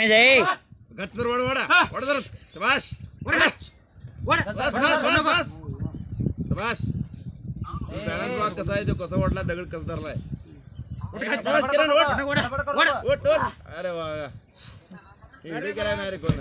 हे जाई दगड कसा धरलाय किरण अरे वा इकडे केलाय ना रे कोण